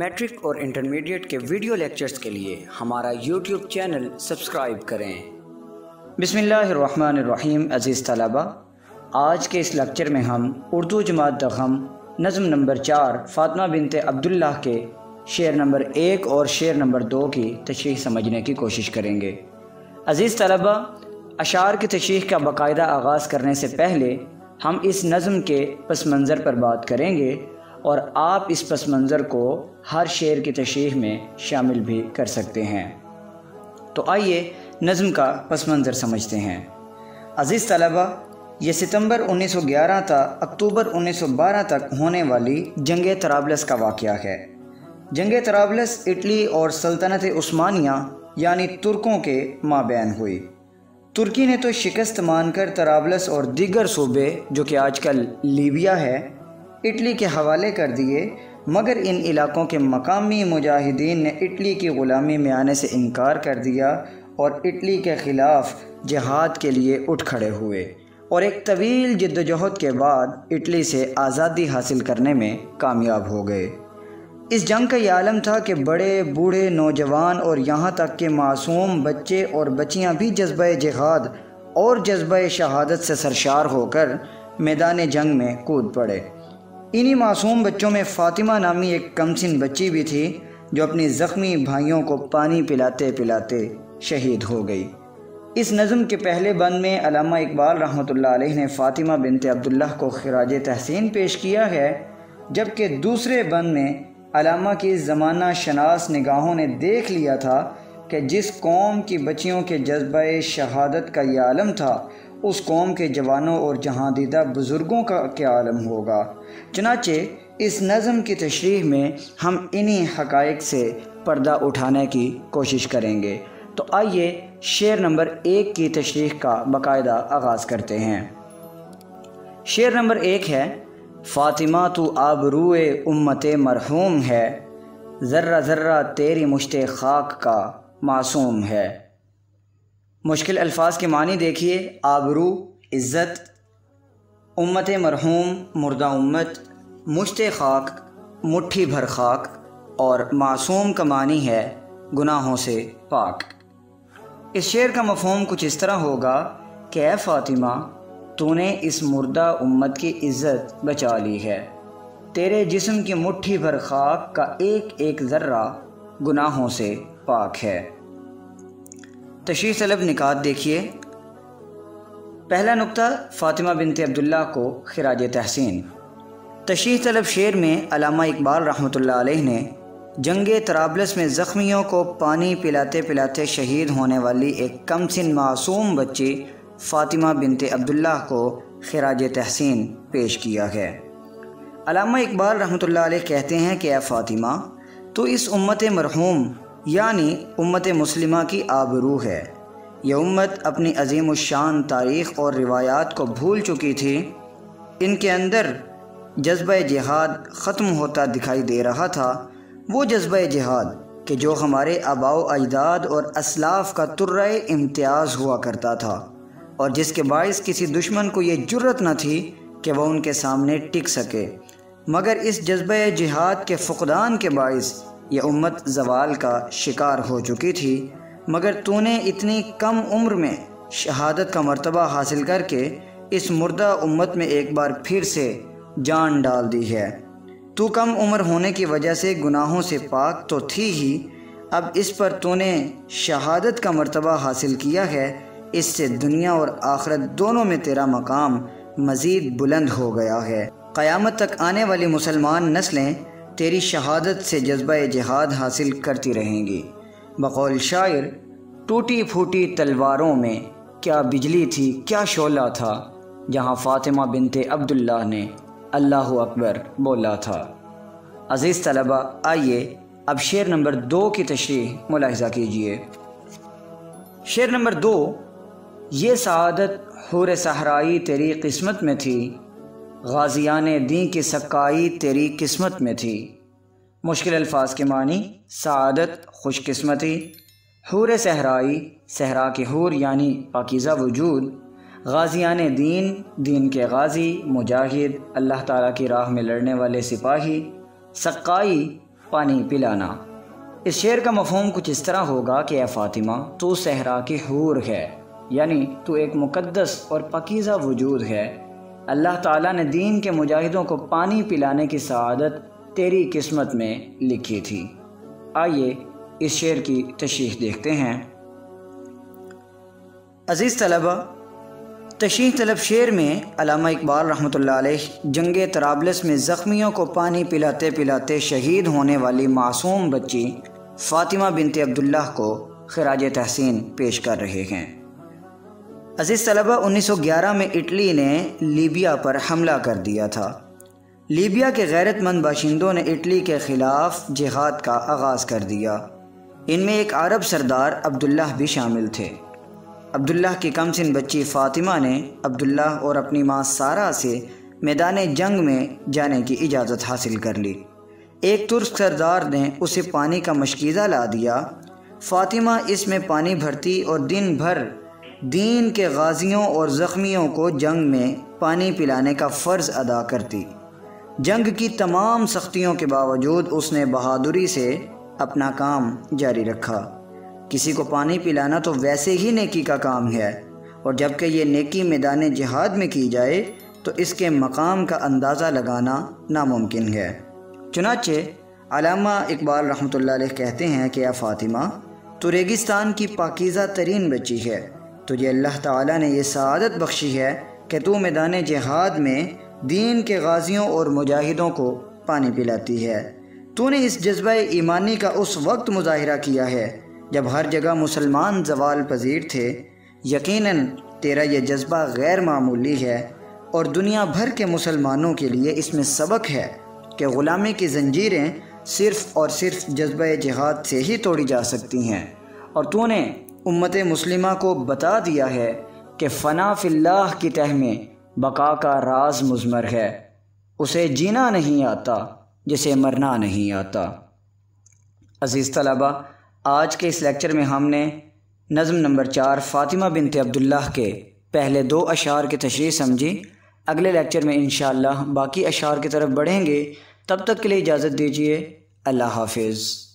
Matric और intermediate के video lectures के लिए हमारा यूट्यूब चैनल सब्सक्राइब करें। बिसमीम अज़ीज़ तलबा। आज के इस लेक्चर में हम उर्दू जमात दखम, नज़म नंबर चार, फ़ातमा बिनते अब्दुल्ला के शेर नंबर एक और शेर नंबर दो की तशरीह समझने की कोशिश करेंगे। अज़ीज़ तलबा, अशार की तशरीह का बाकायदा आगाज़ करने से पहले हम इस नज़म के पस मंज़र पर बात करेंगे और आप इस पस मंज़र को हर शेर की तशरीह में शामिल भी कर सकते हैं। तो आइए नज़म का पस मंज़र समझते हैं। अज़ीज़ तलबा, ये सितंबर 1911 तक अक्टूबर 1912 तक होने वाली जंग तराबलस का वाक़ है। जंग तराबलस इटली और सल्तनत उस्मानिया, यानी तुर्कों के माबैन हुई। तुर्की ने तो शिकस्त मानकर तराबलस और दीगर सूबे, जो कि आजकल लीबिया है इटली के हवाले कर दिए, मगर इन इलाकों के मकामी मुजाहिदीन ने इटली की ग़ुलामी में आने से इनकार कर दिया और इटली के ख़िलाफ़ जहाद के लिए उठ खड़े हुए। और एक तवील जद्दोजहद के बाद इटली से आज़ादी हासिल करने में कामयाब हो गए। इस जंग का यह आलम था कि बड़े, बूढ़े नौजवान और यहाँ तक के मासूम बच्चे और बच्चियाँ भी जज्बा जहाद और जज्बा शहादत से सरशार होकर मैदान जंग में कूद पड़े। इन्हीं मासूम बच्चों में फ़ातिमा नामी एक कमसिन बच्ची भी थी, जो अपनी ज़ख्मी भाइयों को पानी पिलाते पिलाते शहीद हो गई। इस नज़म के पहले बंद में अलामा इकबाल रहमतुल्लाह अलैह ने फ़ातिमा बिनते अब्दुल्ला को खराज तहसीन पेश किया है, जबकि दूसरे बंद में अलामा की ज़माना शनास निगाहों ने देख लिया था कि जिस कौम की बच्चियों के जज्बा शहादत का यह आलम था उस कौम के जवानों और जहादीदा बुज़ुर्गों का क्या आलम होगा? चनाचे इस नज़म की तशरीह में हम इन्हीं हकाइक से पर्दा उठाने की कोशिश करेंगे। तो आइए शेर नंबर एक की तशरीह का बाकायदा आगाज़ करते हैं। शेर नंबर एक है, फ़ातिमा तो आबरूए उम्मत मरहूम है, ज़र्रा ज़र्रा तेरी मुश्त खाक का मासूम है। मुश्किल अल्फाज के मानी देखिए। आबरू, इज़्ज़त, उम्मत मरहूम, मुर्दा उम्मत, मुश्त खाक, मुट्ठी भर खाक, और मासूम का मानी है गुनाहों से पाक। इस शेर का मफहम कुछ इस तरह होगा कि फ़ातिमा, तूने इस मुर्दा उम्मत की इज़्ज़त बचा ली है। तेरे जिस्म की मुट्ठी भर खाक का एक एक ज़र्रा गुनाहों से पाक है। तशी तलब निकात देखिए। पहला नुक्ता फ़ातिमा बिनते अब्दुल्ला को खराज तहसीन। तशी तलब शेर में अलामा इकबाल अलैह ने, जंग तराबलस में ज़ख्मियों को पानी पिलाते पिलाते शहीद होने वाली एक कम सिन मासूम बच्ची फ़ातिमा बिनते अब्दुल्ला को खराज तहसीन पेश किया है अलामा इकबाल अलैह कहते हैं कि फ़ातिमा तो इस उम्मत मरहूम यानी उम्मत मुस्लिमा की आबरू है। यह उम्मत अपनी अजीम शान तारीख़ और रिवायात को भूल चुकी थी। इनके अंदर जज्ब जिहाद ख़त्म होता दिखाई दे रहा था। वो जज्ब जिहाद कि जो हमारे आबाओ अजदाद और असलाफ़ का तुर्र इम्तियाज़ हुआ करता था और जिसके बायस किसी दुश्मन को ये जुर्रत न थी कि वह उनके सामने टिक सके। मगर इस जज्ब जिहाद के फ़ुकदान के बायस ये उम्मत जवाल का शिकार हो चुकी थी, मगर तूने इतनी कम उम्र में शहादत का मर्तबा हासिल करके इस मुर्दा उम्मत में एक बार फिर से जान डाल दी है। तू कम उम्र होने की वजह से गुनाहों से पाक तो थी ही, अब इस पर तूने शहादत का मर्तबा हासिल किया है, इससे दुनिया और आखरत दोनों में तेरा मकाम मज़ीद बुलंद हो गया है। क़यामत तक आने वाली मुसलमान नस्लें तेरी शहादत से जज्बा जहाद हासिल करती रहेंगी। बकौल शायर, टूटी फूटी तलवारों में क्या बिजली थी, क्या शोला था, जहाँ फ़ातिमा बिनते अब्दुल्ला ने अल्लाह अकबर बोला था। अज़ीज़ तलबा, आइए अब शेर नंबर दो की तशरी मुलाहजा कीजिए। शेर नंबर दो, ये सआदत हूर सहराई तेरी किस्मत में थी गाजियान दी की सकाई तेरी किस्मत में थी। मुश्किल अल्फाज के मानी सआदत खुशकस्मती। हूर सहराई, सहरा के हूर यानी पाकिज़ा वजूद। गाजियान दीन दीन के गाजी, मुजाहिद, अल्लाह ताला की राह में लड़ने वाले सिपाही सकाई पानी पिलाना। इस शेर का मफहम कुछ इस तरह होगा कि, ए फ़ातिमा तो सहरा की हूर है, यानी तू एक मुकद्दस और पकीज़ा वजूद है। अल्लाह ताला ने दीन के मुजाहिदों को पानी पिलाने की सआदत तेरी किस्मत में लिखी थी। आइए इस शेर की तशीह देखते हैं। अज़ीज़ तलबा तशीह तलब शेर में अलामा इकबाल रहमत जंग तराबलस में ज़ख्मियों को पानी पिलाते पिलाते शहीद होने वाली मासूम बच्ची फ़ातिमा बिनते अब्दुल्ला को खराज तहसीन पेश कर रहे हैं। अज़ीज़ तलबा 1911 में इटली ने लीबिया पर हमला कर दिया था। लीबिया के गैरतमंद बाशिंदों ने इटली के ख़िलाफ़ जिहाद का आगाज़ कर दिया। इनमें एक अरब सरदार अब्दुल्ला भी शामिल थे। अब्दुल्ला की कमसिन बच्ची फ़ातिमा ने अब्दुल्ला और अपनी माँ सारा से मैदान जंग में जाने की इजाज़त हासिल कर ली। एक तुर्क सरदार ने उसे पानी का मशकीज़ा ला दिया। फ़ातिमा इसमें पानी भरती और दिन भर दीन के गाजियों और ज़ख्मियों को जंग में पानी पिलाने का फ़र्ज़ अदा करती। जंग की तमाम सख्तियों के बावजूद उसने बहादुरी से अपना काम जारी रखा। किसी को पानी पिलाना तो वैसे ही नेकी का काम है, और जबकि ये नेकी मैदान जिहाद में की जाए तो इसके मकाम का अंदाज़ा लगाना नामुमकिन है। चुनाचे, अलामा इकबाल रहमत कहते हैं कि, या फ़ातिमा तो रेगिस्तान की पाकिज़ा तरीन बच्ची है। तुझे अल्लाह ताला ने यह सआदत बख्शी है कि तू मैदान जहाद में दीन के गाजियों और मुजाहिदों को पानी पिलाती है। तूने इस जज्बा ईमानी का उस वक्त मुजाहरा किया है, जब हर जगह मुसलमान जवाल पजीर थे। यकीनन, तेरा यह जज्बा गैर मामूली है और दुनिया भर के मुसलमानों के लिए इसमें सबक है कि ग़ुलामी की जंजीरें सिर्फ़ और सिर्फ़ जज्बा जहाद से ही तोड़ी जा सकती हैं। और तूने उम्मत मुस्लिमा को बता दिया है कि फ़ना फ़िल्लाह की तह में बका का राज मुजमर है। उसे जीना नहीं आता, जिसे मरना नहीं आता। अज़ीज़ तलबा, आज के इस लेक्चर में हमने नज़म नंबर चार फ़ातिमा बिनते अब्दुल्ला के पहले दो अशार की तशरी समझी। अगले लेक्चर में इन बाकी अशार की तरफ़ बढ़ेंगे। तब तक के लिए इजाज़त दीजिए। अल्लाह हाफिज़।